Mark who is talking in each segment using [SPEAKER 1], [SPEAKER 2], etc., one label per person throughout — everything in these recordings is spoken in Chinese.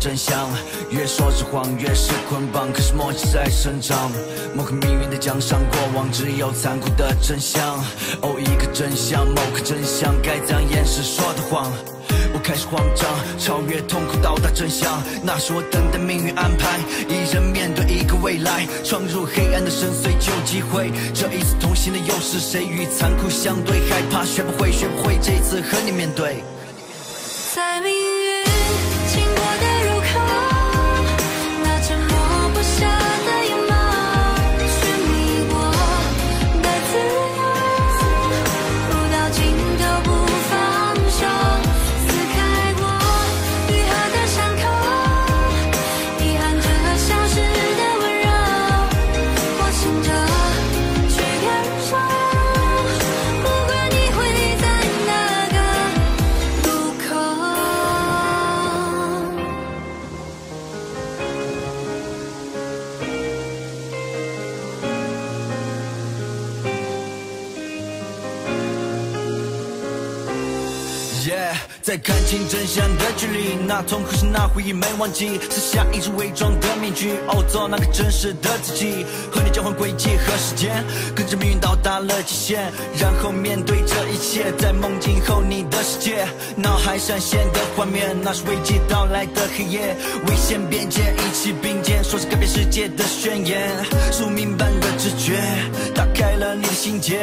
[SPEAKER 1] 真相。越说是谎，越是捆绑，可是默契在生长。某个命运的奖赏，过往只有残酷的真相。哦，一个真相，某个真相，该怎样掩饰说的谎？我开始慌张，超越痛苦，到达真相。那是我等待命运安排，一人面对一个未来，闯入黑暗的深邃旧机会。这一次同行的又是谁？与残酷相对，害怕学不会，学不会，这一次和你面对。
[SPEAKER 2] 在在
[SPEAKER 1] 看清真相的距离，那痛苦是那回忆没忘记，撕下一直伪装的面具，哦，做那个真实的自己，和你交换轨迹和时间，跟着命运到达了极限，然后面对这一切，在梦境后你的世界，脑海闪现的画面，那是危机到来的黑夜，危险边界一起并肩，说是改变世界的宣言，宿命般的直觉，打开了你的心结，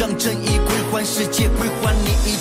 [SPEAKER 1] 让正义归还世界，归还你一